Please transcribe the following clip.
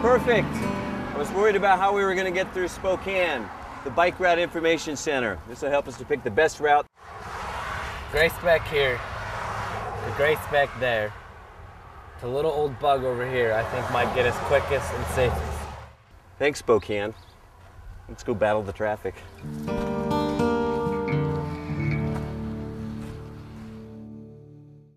Perfect. I was worried about how we were going to get through Spokane. The Bike Route Information Center. This will help us to pick the best route. Grace back here. The Grace back there. The little old bug over here, I think might get us quickest and safest. Thanks, Spokane. Let's go battle the traffic.